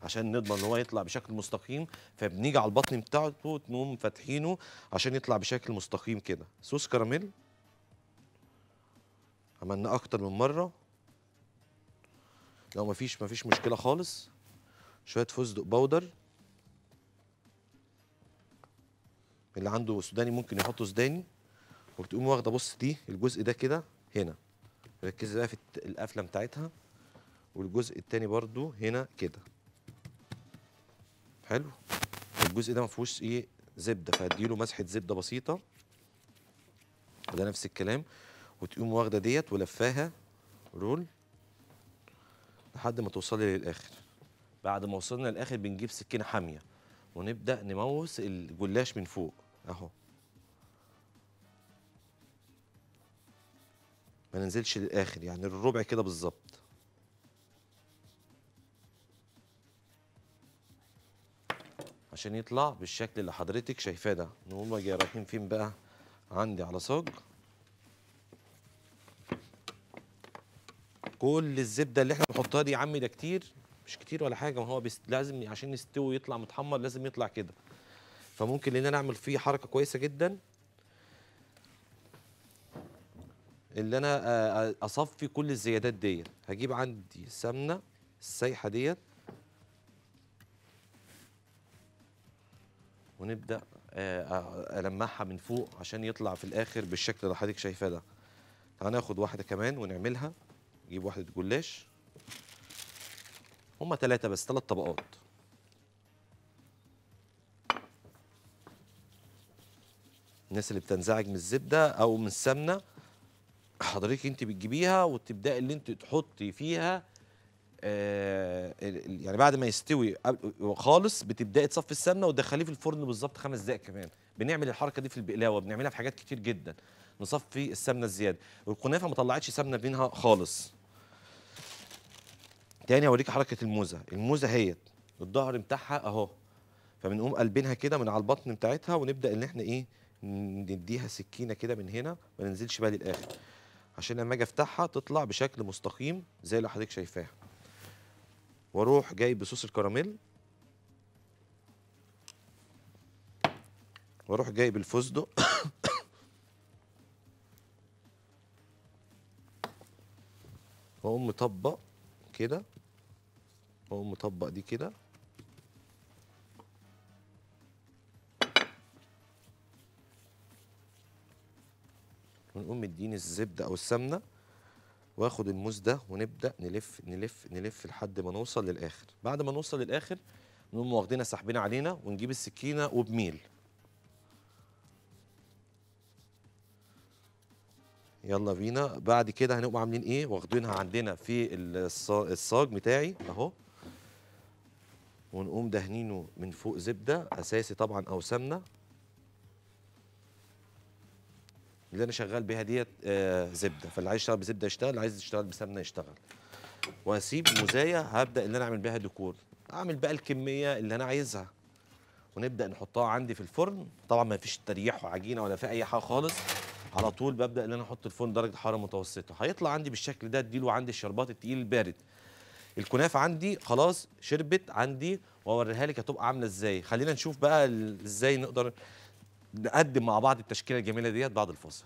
عشان نضمن إن هو يطلع بشكل مستقيم فبنيجي على البطن بتاعته نقوم فاتحينه عشان يطلع بشكل مستقيم كده. صوص كراميل. عملناه أكتر من مرة. لو مفيش مفيش مشكلة خالص. شوية فستق بودر اللي عنده سوداني ممكن يحطه سوداني. وبتقوم واخده بص دي الجزء ده كده هنا. ركزي بقى في القفله بتاعتها. والجزء التاني برضو هنا كده. حلو؟ الجزء ده ما فيهوش إيه زبده فهديله مسحه زبده بسيطه. وده نفس الكلام. وتقوم واخده ديت ولفاها رول لحد ما توصلي للآخر. بعد ما وصلنا للآخر بنجيب سكينة حامية. ونبدأ نموس الجلاش من فوق. أهو. ما ننزلش للآخر يعني الربع كده بالظبط. عشان يطلع بالشكل اللي حضرتك شايفاه ده. نقوم جاي رايحين فين بقى؟ عندي على صاج كل الزبدة اللي إحنا بنحطها دي يا عمي ده كتير. مش كتير ولا حاجة ما هو بس لازم عشان يستوي يطلع متحمر لازم يطلع كده. فممكن ان أنا أعمل فيه حركة كويسة جدا. اللي أنا آه، أصفي كل الزيادات ديت. هجيب عندي سمنه السايحة ديت. ونبدأ آه، آه، المعها من فوق عشان يطلع في الآخر بالشكل اللي حضرتك شايفاه ده. هناخد واحدة كمان ونعملها. نجيب واحدة جلاش. هما ثلاثة بس ثلاث طبقات. الناس اللي بتنزعج من الزبدة أو من السمنة حضرتك انت بتجيبيها وتبداي اللي انت تحطي فيها آه يعني بعد ما يستوي خالص بتبدأي تصفي السمنة وتدخليه في الفرن بالظبط خمس دقائق كمان. بنعمل الحركة دي في البقلاوة بنعملها في حاجات كتير جدا. نصفي السمنة الزيادة. والكنافه ما طلعتش سمنة منها خالص. تاني اوريك حركة الموزة. الموزة اهيت الظهر بتاعها اهو. فبنقوم قلبينها كده من على البطن بتاعتها ونبدأ إن إحنا إيه نديها سكينة كده من هنا ما ننزلش بقى للآخر. عشان لما أجي افتحها تطلع بشكل مستقيم زي اللي حضرتك شايفاها. وأروح جايب بصوص الكراميل. وأروح جايب الفستق. واقوم مطبق كده. واقوم مطبق دي كده. ونقوم مديني الزبدة أو السمنة وآخد الموز ده ونبدأ نلف نلف نلف لحد ما نوصل للآخر. بعد ما نوصل للآخر نقوم واخدينها ساحبين علينا ونجيب السكينة وبميل. يلا بينا. بعد كده هنبقى عاملين إيه؟ واخدينها عندنا في الصا- الصاج بتاعي أهو. ونقوم دهنينه من فوق زبدة أساسي طبعا أو سمنة. اللي أنا شغال بيها ديت آه زبدة. فاللي عايز يشتغل بزبدة يشتغل اللي عايز يشتغل بسمنة يشتغل. وهسيب موزايه هبدأ اللي أنا أعمل بيها ديكور. أعمل بقى الكمية اللي أنا عايزها. ونبدأ نحطها عندي في الفرن. طبعا ما فيش تريح وعجينة ولا في أي حاجة خالص. على طول ببدأ إن أنا أحط الفرن درجة حرارة متوسطة. هيطلع عندي بالشكل ده أديله عندي الشربات التقيل البارد. الكنافة عندي خلاص شربت عندي وأوريها لك هتبقى عاملة إزاي. خلينا نشوف بقى إزاي نقدر نقدم مع بعض التشكيلة الجميلة ديت بعد الفاصل.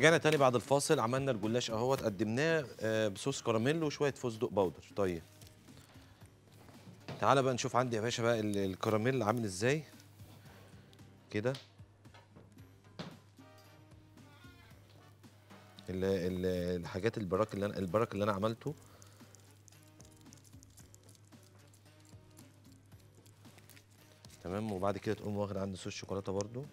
ورجعنا تاني بعد الفاصل. عملنا الجلاش اهوت قدمناه آه، بصوص كراميل وشوية فستق بودر طيب. تعالى بقى نشوف عندي يا باشا بقى ال- الكراميل عامل إزاي. كده. ال- ال- الحاجات البراك اللي أنا البرك اللي أنا عملته. تمام. وبعد كده تقوم واخد عندي صوص شوكولاتة برضو.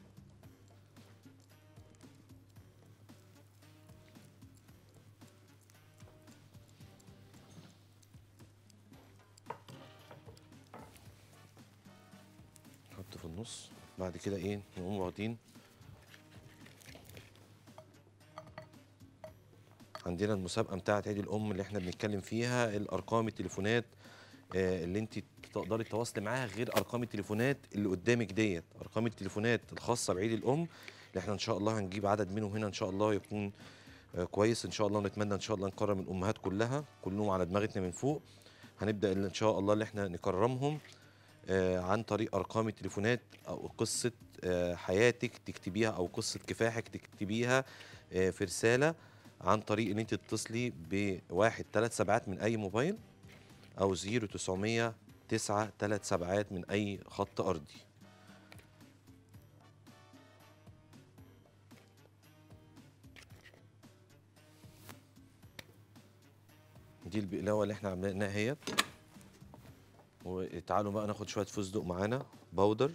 النص. بعد كده إيه؟ نقوم واخدين. عندنا المسابقة بتاعة عيد الأم اللي إحنا بنتكلم فيها الأرقام التليفونات آه، اللي أنت تقدري تتواصلي معاها غير أرقام التليفونات اللي قدامك ديت. أرقام التليفونات الخاصة بعيد الأم اللي إحنا إن شاء الله هنجيب عدد منهم هنا إن شاء الله يكون آه، كويس. إن شاء الله ونتمنى إن شاء الله نكرم الأمهات كلها كلهم على دماغتنا من فوق. هنبدأ إن شاء الله اللي إحنا نكرمهم. عن طريق أرقام التليفونات أو قصة آه، حياتك تكتبيها أو قصة كفاحك تكتبيها آه، في رسالة عن طريق إن أنت تتصلي بواحد ثلاث سبعات من أي موبايل أو 0900 تسعة ثلاث سبعات من أي خط أرضي. دي البقلاوه اللي إحنا عملناها هي وتعالوا بقى ناخد شوية فستق معانا. باودر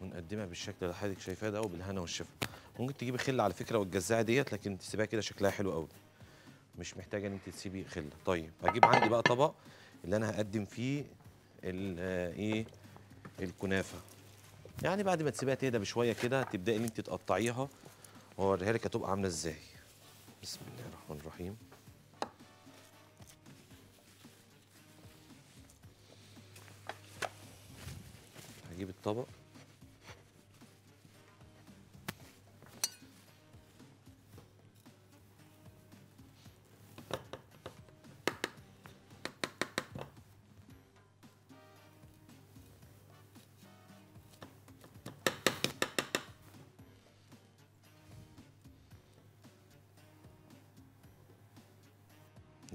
ونقدمها بالشكل اللي حضرتك شايفاه ده وبالهنا والشفا. ممكن تجيبي خله على فكرة والجزاعه ديت لكن تسيبها كده شكلها حلو قوي. مش محتاجة ان انت تسيبي خله طيب هجيب عندي بقى طبق اللي أنا هقدم فيه آه، إيه؟ الكنافة. يعني بعد ما تسيبها تهدى بشوية كده تبدأي إن انت تقطعيها وأوريها لك هتبقى عاملة إزاي. بسم الله الرحمن الرحيم. هجيب الطبق.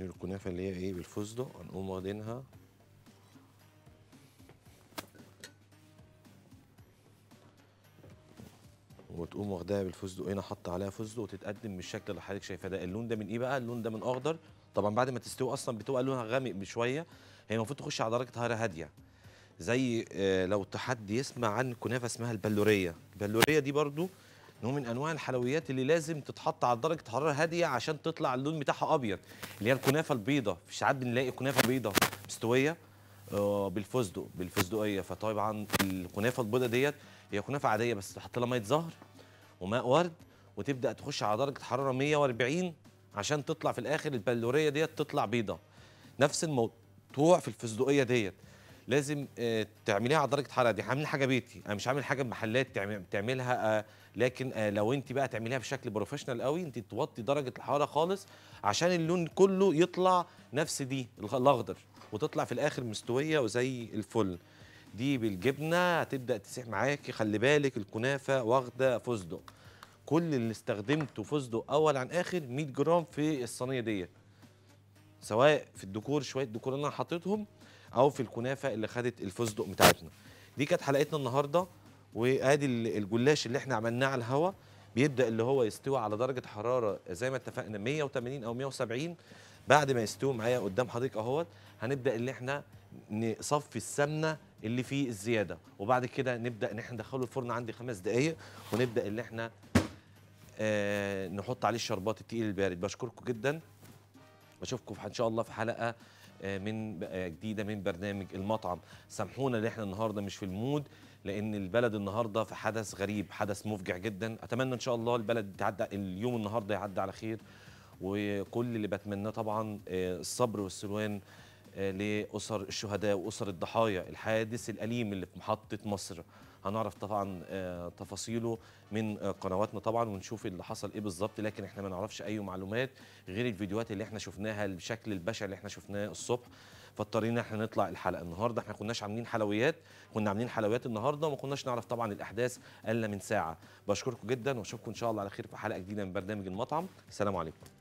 الكنافة اللي هي إيه بالفستق. هنقوم واخدينها. وتقوم واخداها بالفستق. هنا حاطه عليها فستق وتتقدم بالشكل اللي حضرتك شايفاه ده. اللون ده من إيه بقى؟ اللون ده من أخضر. طبعا بعد ما تستوي أصلا بتبقى لونها غامق بشوية. هي المفروض تخش على درجة حرارة هادية. زي آه، لو حد يسمع عن كنافة اسمها البلورية. البلورية دي برضو نوع من أنواع الحلويات اللي لازم تتحط على درجة حرارة هادية عشان تطلع اللون بتاعها أبيض اللي هي الكنافة البيضة. في ساعات بنلاقي كنافة بيضة مستوية آه، بالفستق. بالفستقيه فطبعا الكنافة البيضة ديت هي كنافة عادية بس تحط لها مية زهر وماء ورد وتبدأ تخش على درجة حرارة 140 عشان تطلع في الآخر البلورية ديت تطلع بيضة. نفس الموضوع في الفستقية ديت. لازم آه، تعمليها على درجة حرارة. دي عامل حاجة بيتي. أنا مش عامل حاجة بمحلات تعمل- تعملها آه، لكن آه، لو انت بقى تعمليها بشكل بروفيشنال قوي انت توطي درجة الحرارة خالص عشان اللون كله يطلع نفس دي الأخضر وتطلع في الآخر مستوية وزي الفل. دي بالجبنة هتبدأ تسيح معاكي خلي بالك الكنافة واخدة فستق. كل اللي استخدمته فستق أول عن آخر 100 جرام في الصينية ديت. سواء في الديكور شوية ديكور أنا حطيتهم أو في الكنافة اللي خدت الفستق بتاعتنا. دي كانت حلقتنا النهارده وآدي ال- الجلاش اللي إحنا عملناه على الهوا بيبدأ اللي هو يستوي على درجة حرارة زي ما اتفقنا 180 أو 170 بعد ما يستوي معايا قدام حضرتك أهوت هنبدأ اللي إحنا نصفي السمنة اللي فيه الزيادة. وبعد كده نبدأ إن إحنا ندخله الفرن عندي خمس دقائق ونبدأ اللي إحنا آه نحط عليه الشربات التقيل البارد. بشكركم جدا. بشوفكم إن شاء الله في حلقة من آه، جديدة من برنامج المطعم. سامحونا إن إحنا النهارده مش في المود لأن البلد النهارده في حدث غريب حدث مفجع جدا. أتمنى إن شاء الله البلد تعدى اليوم النهارده يعدي على خير. وكل اللي بتمناه طبعا آه، الصبر والسلوان آه، لأسر الشهداء وأسر الضحايا الحادث الأليم اللي في محطة مصر. هنعرف طبعا آه، تفاصيله من آه، قنواتنا طبعا ونشوف اللي حصل إيه بالظبط لكن إحنا ما نعرفش أي معلومات غير الفيديوهات اللي إحنا شفناها الشكل البشع اللي إحنا شفناه الصبح. فاضطرينا إحنا نطلع الحلقة النهارده. إحنا كناش عاملين حلويات كنا عاملين حلويات النهارده وما كناش نعرف طبعا الأحداث إلا من ساعة. بشكركم جدا وأشوفكم إن شاء الله على خير في حلقة جديدة من برنامج المطعم. السلام عليكم.